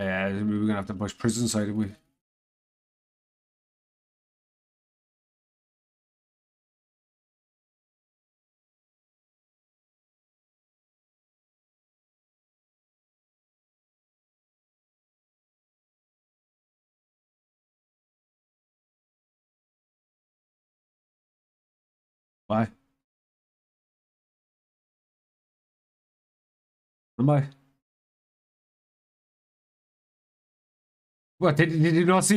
Yeah, we were gonna have to push prison side, didn't we? Why? Am What did, did you not see